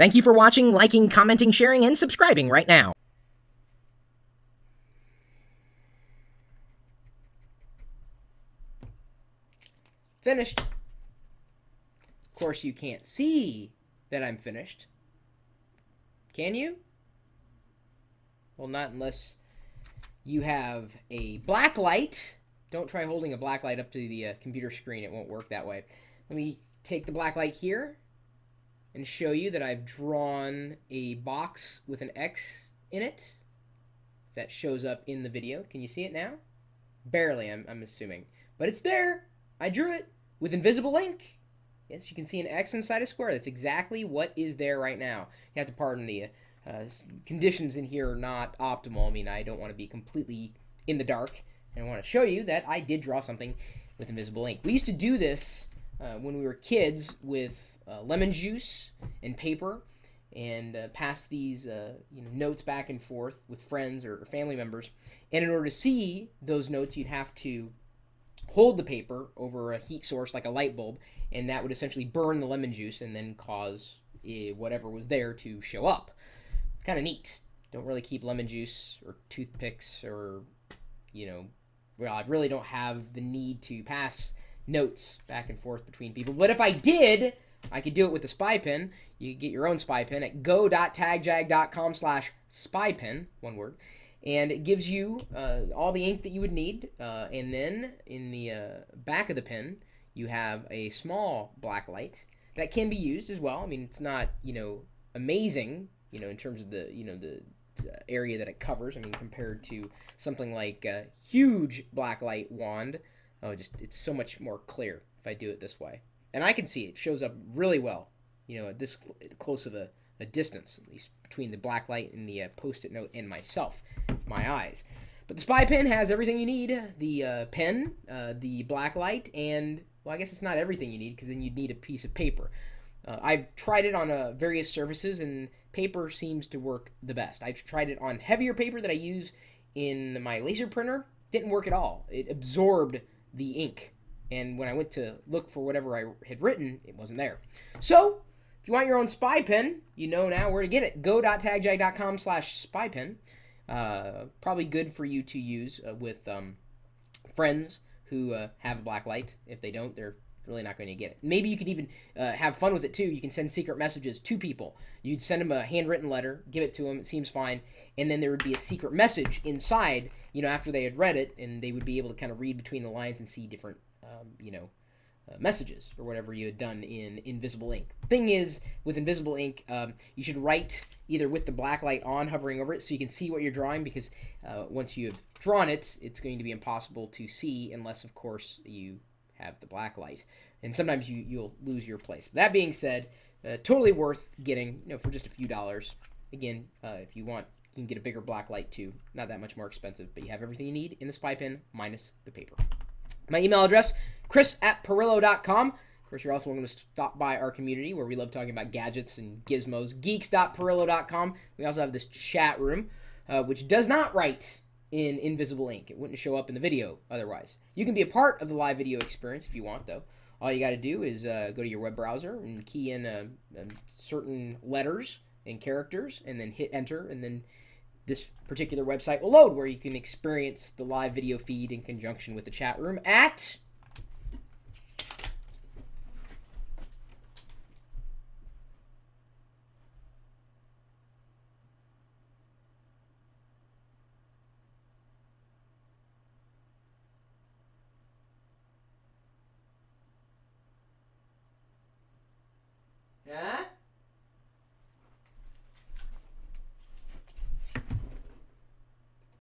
Thank you for watching, liking, commenting, sharing, and subscribing right now. Finished. Of course, you can't see that I'm finished. Can you? Well, not unless you have a black light. Don't try holding a black light up to the uh, computer screen. It won't work that way. Let me take the black light here and show you that I've drawn a box with an X in it. That shows up in the video. Can you see it now? Barely, I'm, I'm assuming. But it's there. I drew it with invisible ink. Yes, you can see an X inside a square. That's exactly what is there right now. You have to pardon the uh, conditions in here are not optimal. I mean, I don't want to be completely in the dark. And I want to show you that I did draw something with invisible ink. We used to do this uh, when we were kids with uh, lemon juice and paper and uh, pass these uh, you know, notes back and forth with friends or family members. And in order to see those notes, you'd have to hold the paper over a heat source like a light bulb, and that would essentially burn the lemon juice and then cause uh, whatever was there to show up. Kind of neat. Don't really keep lemon juice or toothpicks or, you know, well, I really don't have the need to pass notes back and forth between people. But if I did, I could do it with the spy pen. You get your own spy pen at go.tagjag.com slash spy pen, one word. And it gives you uh, all the ink that you would need. Uh, and then in the uh, back of the pen, you have a small black light that can be used as well. I mean, it's not, you know, amazing, you know, in terms of the, you know, the area that it covers. I mean, compared to something like a huge black light wand, oh, just it's so much more clear if I do it this way and I can see it shows up really well. You know, at this close of a, a distance, at least between the black light and the uh, post-it note and myself, my eyes. But the spy pen has everything you need: the uh, pen, uh, the black light, and well, I guess it's not everything you need because then you'd need a piece of paper. Uh, I've tried it on uh, various surfaces, and paper seems to work the best. I've tried it on heavier paper that I use in my laser printer. Didn't work at all. It absorbed the ink and when I went to look for whatever I had written, it wasn't there. So, if you want your own spy pen, you know now where to get it. Go.tagjag.com slash spy pen. Uh, probably good for you to use uh, with um, friends who uh, have a black light. If they don't, they're really not going to get it. Maybe you could even uh, have fun with it too. You can send secret messages to people. You'd send them a handwritten letter, give it to them, it seems fine, and then there would be a secret message inside, you know, after they had read it, and they would be able to kind of read between the lines and see different um, you know, uh, messages or whatever you had done in Invisible Ink. Thing is, with Invisible Ink, um, you should write either with the black light on, hovering over it, so you can see what you're drawing. Because uh, once you have drawn it, it's going to be impossible to see unless, of course, you have the black light. And sometimes you you'll lose your place. That being said, uh, totally worth getting, you know, for just a few dollars. Again, uh, if you want, you can get a bigger black light too. Not that much more expensive, but you have everything you need in the spy pen minus the paper. My email address, chris at Pirillo.com. Of course, you're also welcome to stop by our community where we love talking about gadgets and gizmos. Geeks.pirillo.com. We also have this chat room, uh, which does not write in invisible ink. It wouldn't show up in the video otherwise. You can be a part of the live video experience if you want, though. All you got to do is uh, go to your web browser and key in uh, um, certain letters and characters, and then hit enter, and then this particular website will load where you can experience the live video feed in conjunction with the chat room at Yeah?